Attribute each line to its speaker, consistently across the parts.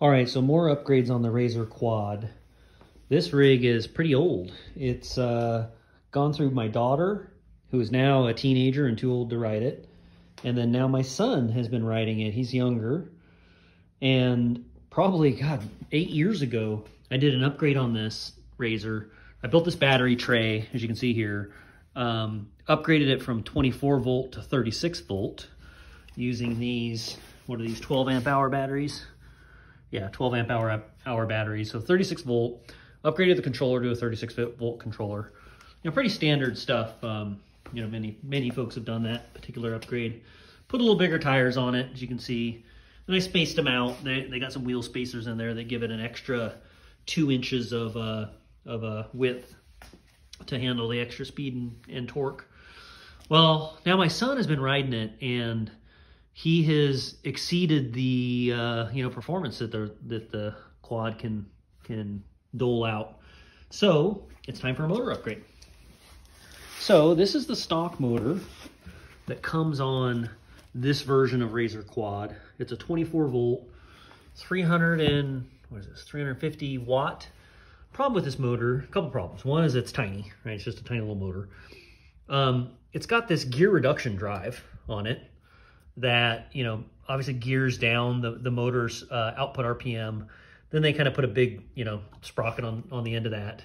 Speaker 1: All right, so more upgrades on the Razor Quad. This rig is pretty old. It's uh, gone through my daughter, who is now a teenager and too old to ride it. And then now my son has been riding it. He's younger. And probably, God, eight years ago, I did an upgrade on this Razor. I built this battery tray, as you can see here. Um, upgraded it from 24 volt to 36 volt using these, what are these, 12 amp hour batteries? Yeah, 12 amp hour, hour batteries. So 36 volt. Upgraded the controller to a 36 volt controller. You know, pretty standard stuff. Um, you know, many, many folks have done that particular upgrade. Put a little bigger tires on it, as you can see. And I spaced them out. They, they got some wheel spacers in there that give it an extra two inches of, uh, of uh, width to handle the extra speed and, and torque. Well, now my son has been riding it and he has exceeded the uh, you know performance that the that the quad can can dole out. So it's time for a motor upgrade. So this is the stock motor that comes on this version of Razor Quad. It's a 24 volt, 300 and what is this? 350 watt. Problem with this motor, a couple problems. One is it's tiny, right? It's just a tiny little motor. Um, it's got this gear reduction drive on it that, you know, obviously gears down the, the motor's uh, output RPM. Then they kind of put a big, you know, sprocket on, on the end of that.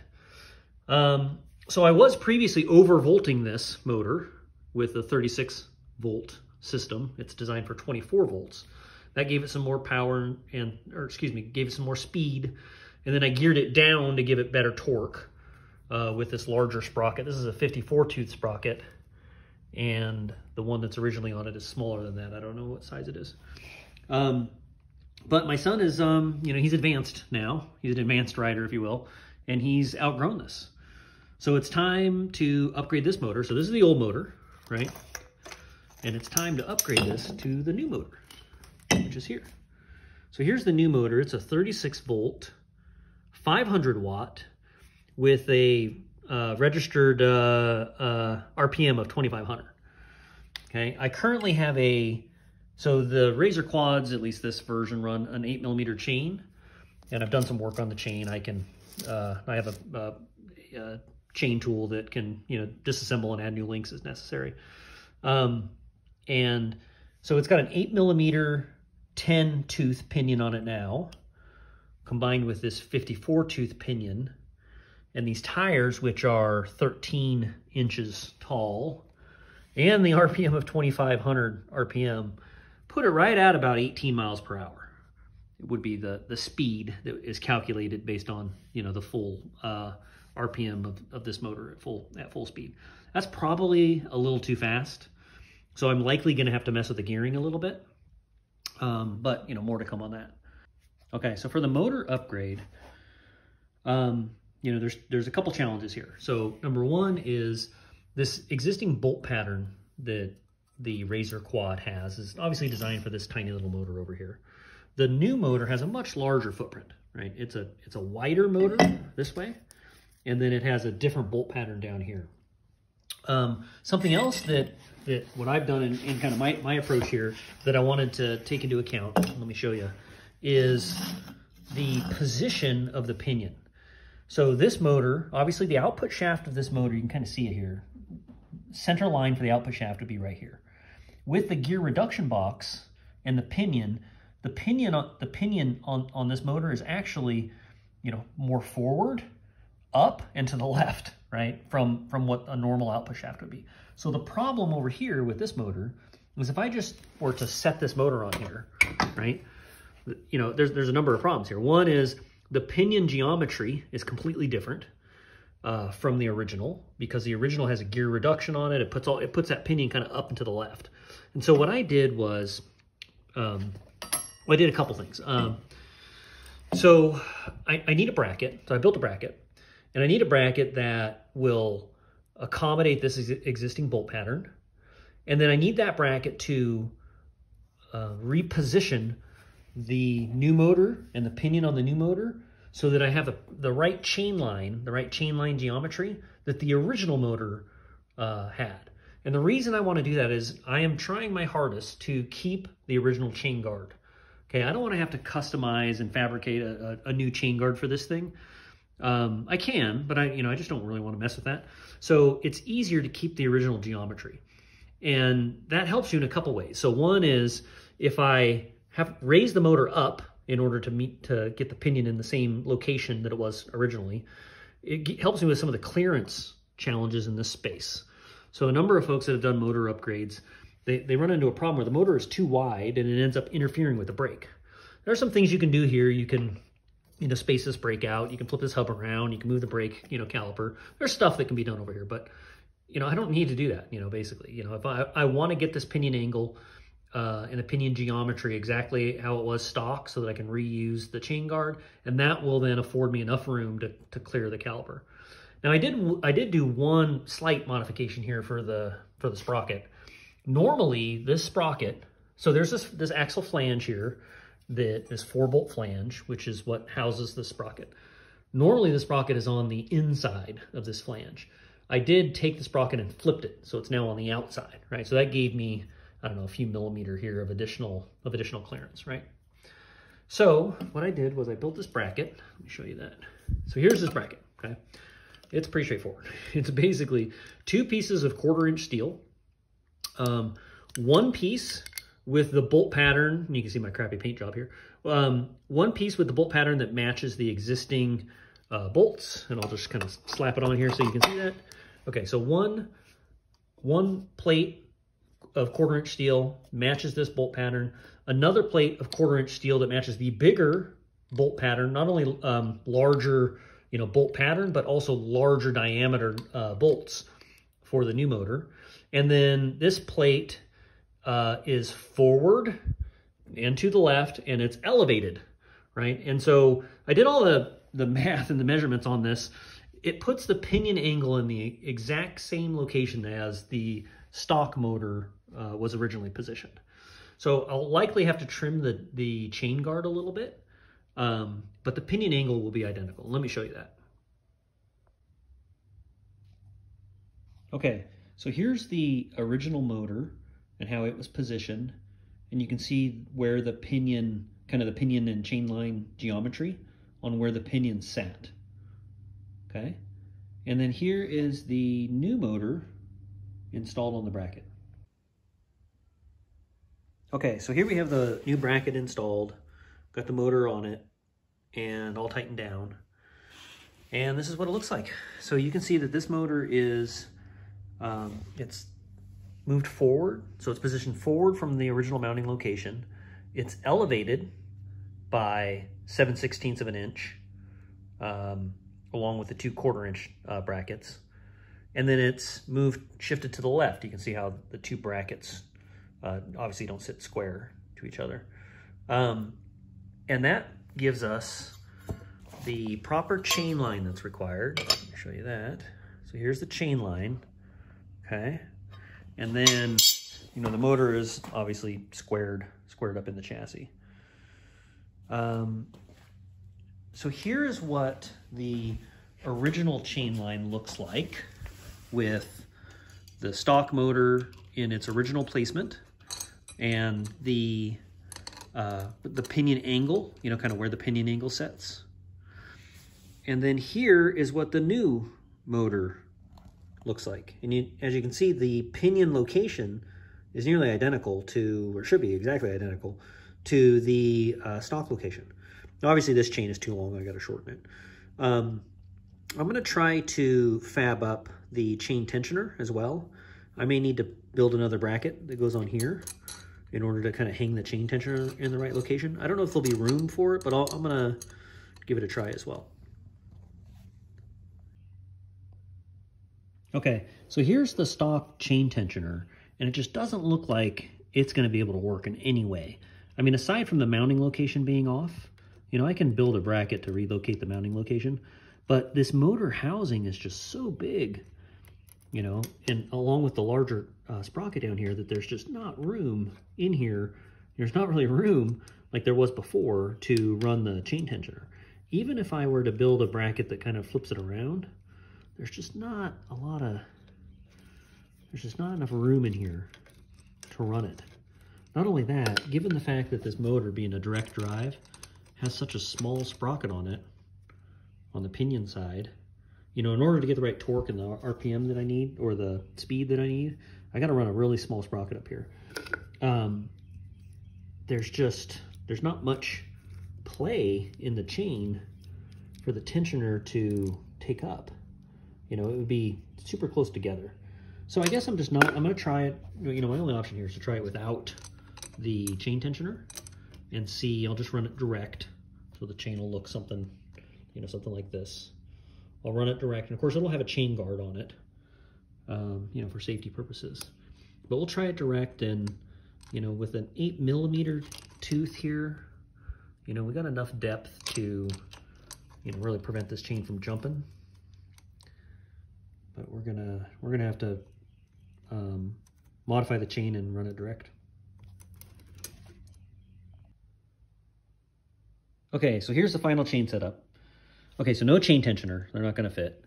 Speaker 1: Um, so I was previously overvolting this motor with a 36 volt system. It's designed for 24 volts. That gave it some more power and, or excuse me, gave it some more speed. And then I geared it down to give it better torque uh, with this larger sprocket. This is a 54 tooth sprocket and the one that's originally on it is smaller than that. I don't know what size it is. Um, but my son is, um, you know, he's advanced now. He's an advanced rider, if you will, and he's outgrown this. So it's time to upgrade this motor. So this is the old motor, right? And it's time to upgrade this to the new motor, which is here. So here's the new motor. It's a 36 volt, 500 watt with a uh, registered uh, uh, RPM of 2,500. Okay, I currently have a, so the Razor Quads, at least this version, run an 8 millimeter chain. And I've done some work on the chain. I can, uh, I have a, a, a, chain tool that can, you know, disassemble and add new links as necessary. Um, and so it's got an 8 millimeter 10 tooth pinion on it now, combined with this 54 tooth pinion and these tires, which are 13 inches tall, and the RPM of 2,500 RPM, put it right at about 18 miles per hour. It would be the, the speed that is calculated based on, you know, the full uh, RPM of, of this motor at full, at full speed. That's probably a little too fast. So I'm likely going to have to mess with the gearing a little bit. Um, but, you know, more to come on that. Okay, so for the motor upgrade, um, you know, there's there's a couple challenges here. So number one is this existing bolt pattern that the Razor Quad has is obviously designed for this tiny little motor over here. The new motor has a much larger footprint, right? It's a it's a wider motor this way, and then it has a different bolt pattern down here. Um, something else that that what I've done in, in kind of my, my approach here that I wanted to take into account, let me show you, is the position of the pinion. So this motor, obviously the output shaft of this motor, you can kind of see it here. Center line for the output shaft would be right here. With the gear reduction box and the pinion, the pinion on the pinion on, on this motor is actually, you know, more forward, up, and to the left, right? From, from what a normal output shaft would be. So the problem over here with this motor is if I just were to set this motor on here, right? You know, there's, there's a number of problems here. One is the pinion geometry is completely different uh, from the original because the original has a gear reduction on it. It puts all it puts that pinion kind of up and to the left. And so what I did was, um, well, I did a couple things. Um, so I, I need a bracket. So I built a bracket, and I need a bracket that will accommodate this ex existing bolt pattern. And then I need that bracket to uh, reposition the new motor and the pinion on the new motor so that I have the, the right chain line, the right chain line geometry that the original motor uh, had. And the reason I want to do that is I am trying my hardest to keep the original chain guard. Okay, I don't want to have to customize and fabricate a, a, a new chain guard for this thing. Um, I can, but I, you know, I just don't really want to mess with that. So it's easier to keep the original geometry. And that helps you in a couple ways. So one is if I have raised the motor up in order to meet to get the pinion in the same location that it was originally, it helps me with some of the clearance challenges in this space. So a number of folks that have done motor upgrades, they, they run into a problem where the motor is too wide and it ends up interfering with the brake. There are some things you can do here. You can you know, space this brake out. You can flip this hub around. You can move the brake, you know, caliper. There's stuff that can be done over here, but, you know, I don't need to do that, you know, basically. You know, if I, I want to get this pinion angle uh, and the pinion geometry exactly how it was stock so that I can reuse the chain guard, and that will then afford me enough room to, to clear the caliper. Now I did I did do one slight modification here for the for the sprocket. Normally this sprocket, so there's this this axle flange here that is four bolt flange, which is what houses the sprocket. Normally the sprocket is on the inside of this flange. I did take the sprocket and flipped it, so it's now on the outside, right? So that gave me, I don't know, a few millimeter here of additional of additional clearance, right? So what I did was I built this bracket. Let me show you that. So here's this bracket, okay? It's pretty straightforward. It's basically two pieces of quarter inch steel, um, one piece with the bolt pattern, you can see my crappy paint job here, um, one piece with the bolt pattern that matches the existing uh, bolts, and I'll just kind of slap it on here so you can see that. Okay, so one, one plate of quarter inch steel matches this bolt pattern, another plate of quarter inch steel that matches the bigger bolt pattern, not only um, larger you know, bolt pattern, but also larger diameter uh, bolts for the new motor. And then this plate uh, is forward and to the left, and it's elevated, right? And so I did all the, the math and the measurements on this. It puts the pinion angle in the exact same location as the stock motor uh, was originally positioned. So I'll likely have to trim the, the chain guard a little bit, um, but the pinion angle will be identical. Let me show you that. Okay, so here's the original motor and how it was positioned. And you can see where the pinion, kind of the pinion and chain line geometry on where the pinion sat. Okay, and then here is the new motor installed on the bracket. Okay, so here we have the new bracket installed. Got the motor on it and all tightened down. And this is what it looks like. So you can see that this motor is, um, it's moved forward. So it's positioned forward from the original mounting location. It's elevated by 7 16ths of an inch, um, along with the two quarter inch uh, brackets. And then it's moved, shifted to the left. You can see how the two brackets uh, obviously don't sit square to each other. Um, and that gives us the proper chain line that's required. Let me show you that. So here's the chain line, okay? And then, you know, the motor is obviously squared, squared up in the chassis. Um, so here is what the original chain line looks like with the stock motor in its original placement and the uh, the pinion angle, you know, kind of where the pinion angle sets. And then here is what the new motor looks like. And you, as you can see, the pinion location is nearly identical to, or should be exactly identical, to the uh, stock location. Now, obviously, this chain is too long. I got to shorten it. Um, I'm going to try to fab up the chain tensioner as well. I may need to build another bracket that goes on here in order to kind of hang the chain tensioner in the right location. I don't know if there'll be room for it, but i am going to give it a try as well. Okay, so here's the stock chain tensioner, and it just doesn't look like it's going to be able to work in any way. I mean, aside from the mounting location being off, you know, I can build a bracket to relocate the mounting location, but this motor housing is just so big you know, and along with the larger uh, sprocket down here that there's just not room in here. There's not really room like there was before to run the chain tensioner. Even if I were to build a bracket that kind of flips it around, there's just not a lot of, there's just not enough room in here to run it. not only that, given the fact that this motor being a direct drive has such a small sprocket on it, on the pinion side, you know, in order to get the right torque and the RPM that I need, or the speed that I need, I got to run a really small sprocket up here. Um, there's just, there's not much play in the chain for the tensioner to take up. You know, it would be super close together. So I guess I'm just not, I'm going to try it. You know, my only option here is to try it without the chain tensioner and see, I'll just run it direct. So the chain will look something, you know, something like this. I'll run it direct. And of course it'll have a chain guard on it, um, you know, for safety purposes. But we'll try it direct and, you know, with an eight millimeter tooth here, you know, we got enough depth to, you know, really prevent this chain from jumping. But we're gonna, we're gonna have to um, modify the chain and run it direct. Okay, so here's the final chain setup. Okay, so no chain tensioner. They're not going to fit.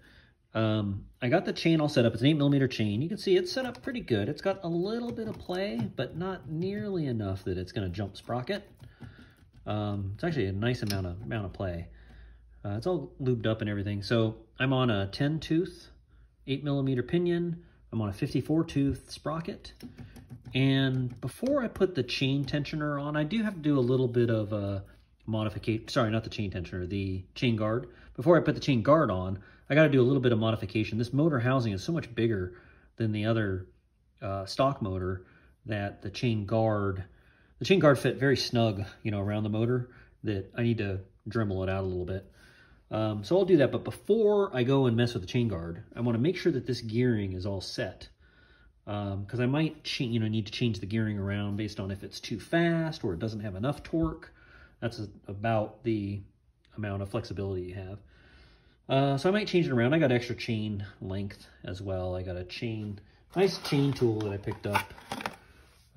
Speaker 1: Um, I got the chain all set up. It's an 8 millimeter chain. You can see it's set up pretty good. It's got a little bit of play, but not nearly enough that it's going to jump sprocket. Um, it's actually a nice amount of amount of play. Uh, it's all lubed up and everything. So I'm on a 10 tooth, 8 millimeter pinion. I'm on a 54 tooth sprocket. And before I put the chain tensioner on, I do have to do a little bit of a modification. Sorry, not the chain tensioner, the chain guard. Before I put the chain guard on, I got to do a little bit of modification. This motor housing is so much bigger than the other uh, stock motor that the chain guard, the chain guard fit very snug, you know, around the motor that I need to Dremel it out a little bit. Um, so I'll do that, but before I go and mess with the chain guard, I want to make sure that this gearing is all set. Because um, I might you know, need to change the gearing around based on if it's too fast or it doesn't have enough torque. That's a, about the amount of flexibility you have. Uh, so I might change it around. I got extra chain length as well. I got a chain, nice chain tool that I picked up.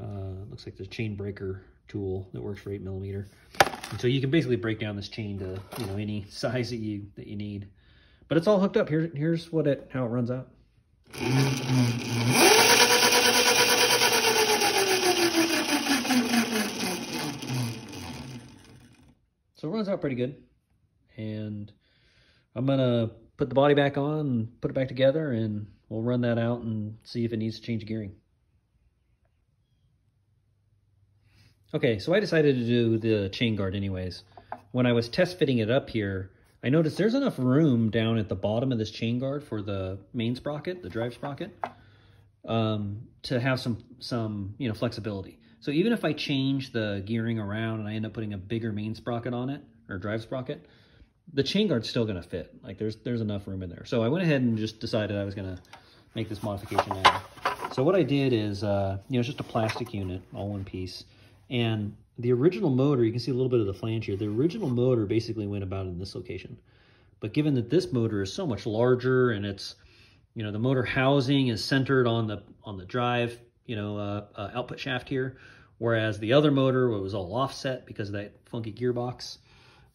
Speaker 1: Uh, looks like the chain breaker tool that works for eight millimeter. And so you can basically break down this chain to you know any size that you that you need. But it's all hooked up. Here, here's what it how it runs out. So it runs out pretty good. And I'm gonna put the body back on put it back together and we'll run that out and see if it needs to change gearing. Okay, so I decided to do the chain guard anyways. When I was test fitting it up here, I noticed there's enough room down at the bottom of this chain guard for the main sprocket, the drive sprocket, um, to have some, some you know, flexibility. So even if I change the gearing around and I end up putting a bigger main sprocket on it, or drive sprocket, the chain guard's still gonna fit. Like there's there's enough room in there. So I went ahead and just decided I was gonna make this modification now. So what I did is, uh, you know, it's just a plastic unit, all one piece. And the original motor, you can see a little bit of the flange here. The original motor basically went about in this location. But given that this motor is so much larger and it's, you know, the motor housing is centered on the on the drive, you know, uh, uh, output shaft here, whereas the other motor was all offset because of that funky gearbox.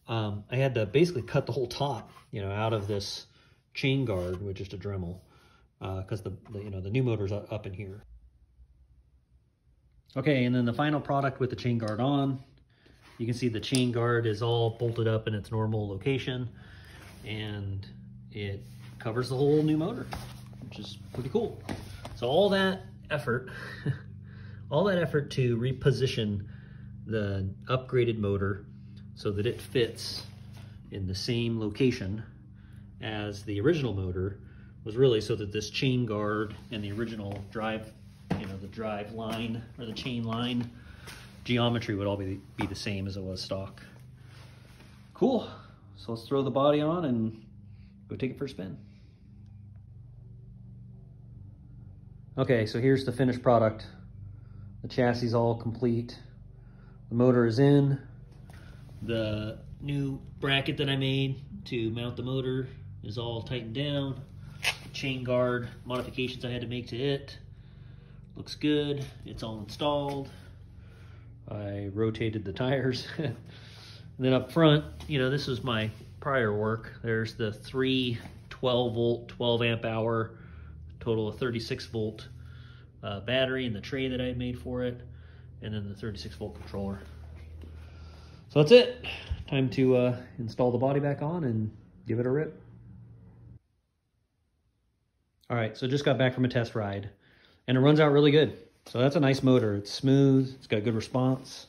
Speaker 1: Um, I had to basically cut the whole top, you know, out of this chain guard with just a Dremel because uh, the, the, you know, the new motor's up in here. Okay, and then the final product with the chain guard on, you can see the chain guard is all bolted up in its normal location and it covers the whole new motor, which is pretty cool. So all that effort, all that effort to reposition the upgraded motor so that it fits in the same location as the original motor was really so that this chain guard and the original drive you know, the drive line or the chain line geometry would all be, be the same as it was stock. Cool. So let's throw the body on and go take it for a spin. Okay, so here's the finished product. The chassis is all complete. The motor is in. The new bracket that I made to mount the motor is all tightened down. chain guard modifications I had to make to it looks good. It's all installed. I rotated the tires. and then up front, you know, this is my prior work. There's the three 12 volt, 12 amp hour, total of 36 volt uh, battery and the tray that I made for it. and then the 36 volt controller. So that's it. Time to uh, install the body back on and give it a rip. All right, so just got back from a test ride and it runs out really good. So that's a nice motor. It's smooth, it's got good response.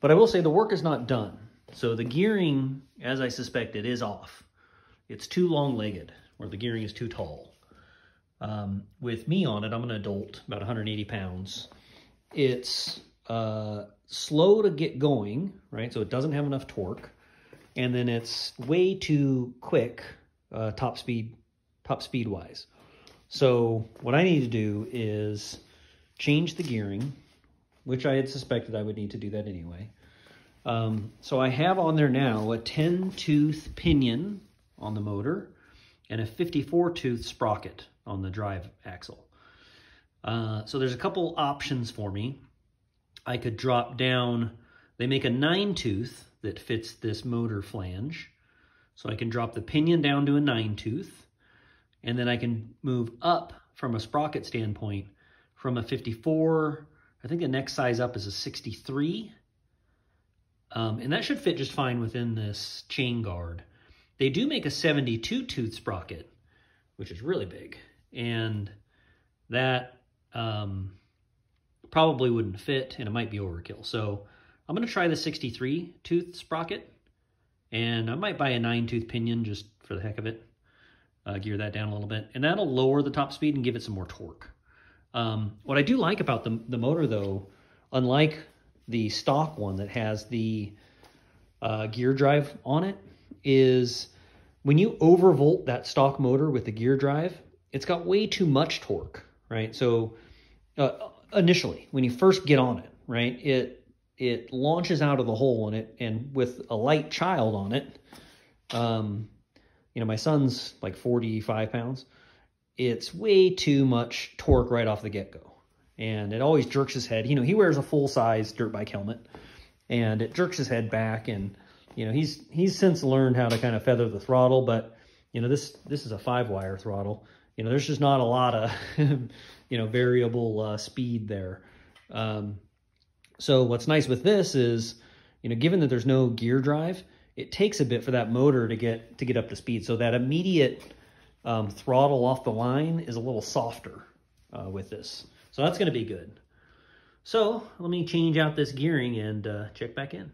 Speaker 1: But I will say the work is not done. So the gearing, as I suspected, is off. It's too long-legged, or the gearing is too tall. Um, with me on it, I'm an adult, about 180 pounds. It's uh, slow to get going, right? So it doesn't have enough torque. And then it's way too quick uh, top speed, top speed wise. So what I need to do is change the gearing, which I had suspected I would need to do that anyway. Um, so I have on there now a 10 tooth pinion on the motor and a 54 tooth sprocket on the drive axle. Uh, so there's a couple options for me. I could drop down, they make a nine tooth that fits this motor flange. So I can drop the pinion down to a nine tooth and then I can move up from a sprocket standpoint from a 54, I think the next size up is a 63. Um, and that should fit just fine within this chain guard. They do make a 72 tooth sprocket, which is really big. And that um, probably wouldn't fit and it might be overkill. So I'm going to try the 63 tooth sprocket and I might buy a nine tooth pinion just for the heck of it. Uh, gear that down a little bit and that'll lower the top speed and give it some more torque. Um, what I do like about the, the motor though, unlike the stock one that has the uh, gear drive on it, is when you overvolt that stock motor with the gear drive, it's got way too much torque, right? So uh, initially, when you first get on it, right, it it launches out of the hole in it, and with a light child on it, um, you know, my son's like 45 pounds. It's way too much torque right off the get-go. And it always jerks his head. You know, he wears a full-size dirt bike helmet. And it jerks his head back. And, you know, he's he's since learned how to kind of feather the throttle. But, you know, this this is a five-wire throttle. You know, there's just not a lot of, you know, variable uh, speed there. Um, so what's nice with this is, you know, given that there's no gear drive, it takes a bit for that motor to get to get up to speed. So that immediate um, throttle off the line is a little softer uh, with this. So that's going to be good. So let me change out this gearing and uh, check back in.